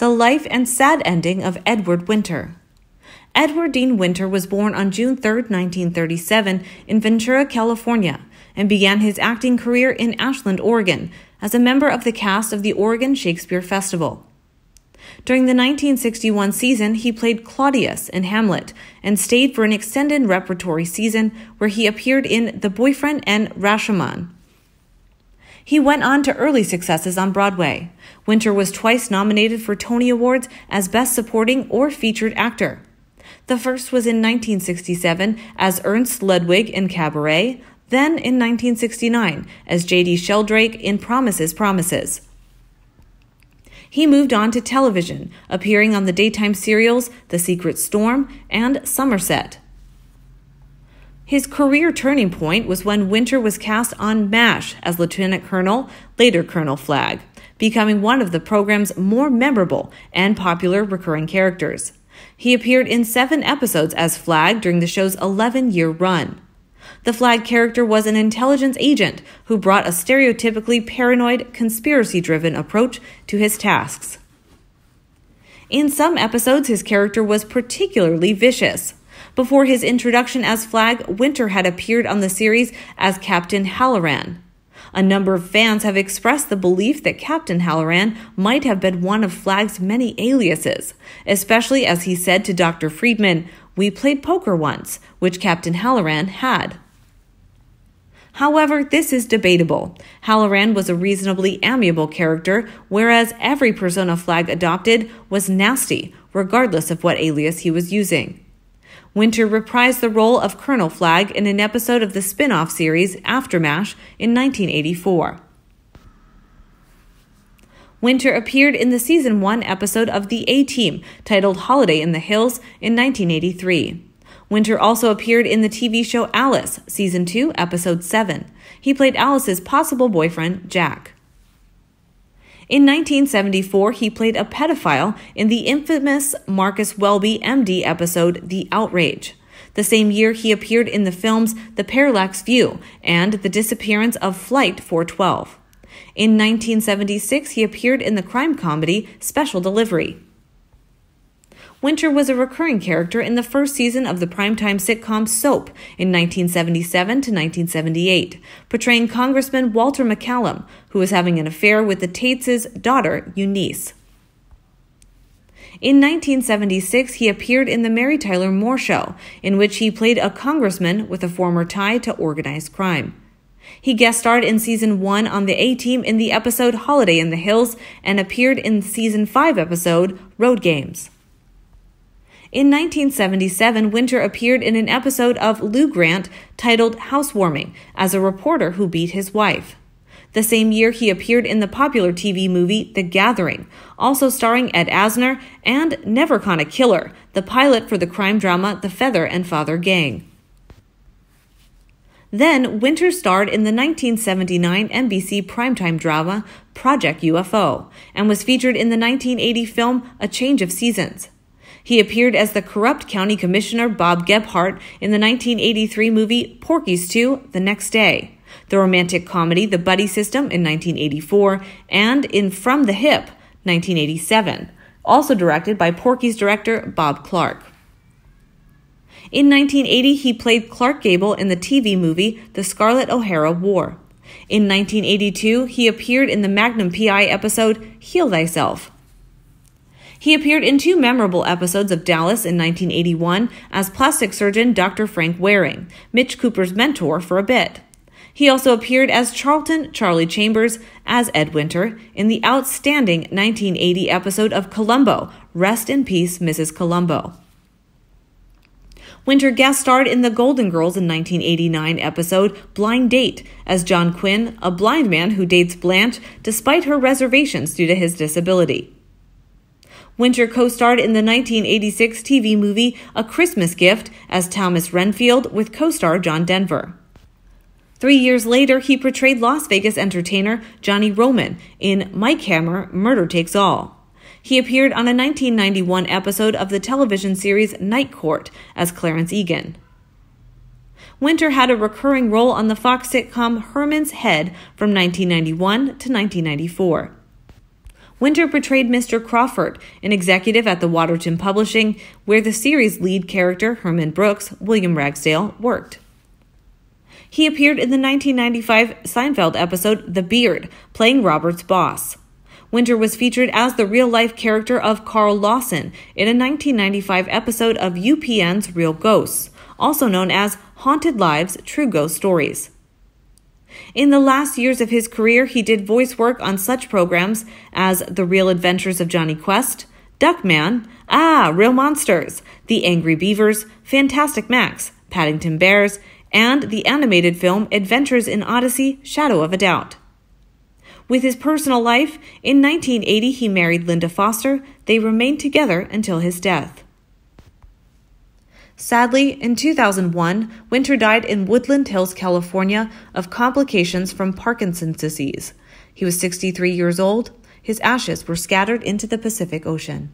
The Life and Sad Ending of Edward Winter. Edward Dean Winter was born on June 3, 1937, in Ventura, California, and began his acting career in Ashland, Oregon, as a member of the cast of the Oregon Shakespeare Festival. During the 1961 season, he played Claudius in Hamlet and stayed for an extended repertory season where he appeared in The Boyfriend and Rashomon. He went on to early successes on Broadway. Winter was twice nominated for Tony Awards as Best Supporting or Featured Actor. The first was in 1967 as Ernst Ludwig in Cabaret, then in 1969 as J.D. Sheldrake in Promises, Promises. He moved on to television, appearing on the daytime serials The Secret Storm and Somerset. His career turning point was when Winter was cast on MASH as Lieutenant Colonel, later Colonel Flagg, becoming one of the program's more memorable and popular recurring characters. He appeared in seven episodes as Flagg during the show's 11 year run. The Flagg character was an intelligence agent who brought a stereotypically paranoid, conspiracy driven approach to his tasks. In some episodes, his character was particularly vicious. Before his introduction as Flagg, Winter had appeared on the series as Captain Halloran. A number of fans have expressed the belief that Captain Halloran might have been one of Flagg's many aliases, especially as he said to Dr. Freedman, We played poker once, which Captain Halloran had. However, this is debatable. Halloran was a reasonably amiable character, whereas every persona Flagg adopted was nasty, regardless of what alias he was using. Winter reprised the role of Colonel Flagg in an episode of the spin off series AfterMASH in 1984. Winter appeared in the season 1 episode of The A Team titled Holiday in the Hills in 1983. Winter also appeared in the TV show Alice, Season 2, Episode 7. He played Alice's possible boyfriend, Jack. In 1974, he played a pedophile in the infamous Marcus Welby MD episode The Outrage. The same year, he appeared in the films The Parallax View and The Disappearance of Flight 412. In 1976, he appeared in the crime comedy Special Delivery. Winter was a recurring character in the first season of the primetime sitcom Soap in 1977 to 1978, portraying Congressman Walter McCallum, who was having an affair with the Tates' daughter, Eunice. In 1976, he appeared in The Mary Tyler Moore Show, in which he played a congressman with a former tie to organized crime. He guest starred in season 1 on the A Team in the episode Holiday in the Hills and appeared in season 5 episode Road Games. In 1977, Winter appeared in an episode of Lou Grant titled Housewarming as a reporter who beat his wife. The same year, he appeared in the popular TV movie The Gathering, also starring Ed Asner and Never Con a Killer, the pilot for the crime drama The Feather and Father Gang. Then, Winter starred in the 1979 NBC primetime drama Project UFO and was featured in the 1980 film A Change of Seasons. He appeared as the corrupt county commissioner Bob Gebhardt in the 1983 movie Porky's 2 The Next Day, the romantic comedy The Buddy System in 1984, and in From the Hip 1987, also directed by Porky's director Bob Clark. In 1980, he played Clark Gable in the TV movie The Scarlett O'Hara War. In 1982, he appeared in the Magnum PI episode Heal Thyself. He appeared in two memorable episodes of Dallas in 1981 as plastic surgeon Dr. Frank Waring, Mitch Cooper's mentor for a bit. He also appeared as Charlton Charlie Chambers as Ed Winter in the outstanding 1980 episode of Columbo, Rest in Peace, Mrs. Columbo. Winter guest starred in the Golden Girls in 1989 episode Blind Date as John Quinn, a blind man who dates Blanche despite her reservations due to his disability. Winter co starred in the 1986 TV movie A Christmas Gift as Thomas Renfield with co star John Denver. Three years later, he portrayed Las Vegas entertainer Johnny Roman in Mike Hammer Murder Takes All. He appeared on a 1991 episode of the television series Night Court as Clarence Egan. Winter had a recurring role on the Fox sitcom Herman's Head from 1991 to 1994. Winter portrayed Mr. Crawford, an executive at the Waterton Publishing, where the series' lead character, Herman Brooks, William Ragsdale, worked. He appeared in the 1995 Seinfeld episode The Beard, playing Robert's boss. Winter was featured as the real life character of Carl Lawson in a 1995 episode of UPN's Real Ghosts, also known as Haunted Lives True Ghost Stories. In the last years of his career, he did voice work on such programs as The Real Adventures of Jonny Quest, Duckman, Ah, Real Monsters, The Angry Beavers, Fantastic Max, Paddington Bears, and the animated film Adventures in Odyssey Shadow of a Doubt. With his personal life, in 1980 he married Linda Foster. They remained together until his death. Sadly, in 2001, Winter died in Woodland Hills, California, of complications from Parkinson's disease. He was 63 years old. His ashes were scattered into the Pacific Ocean.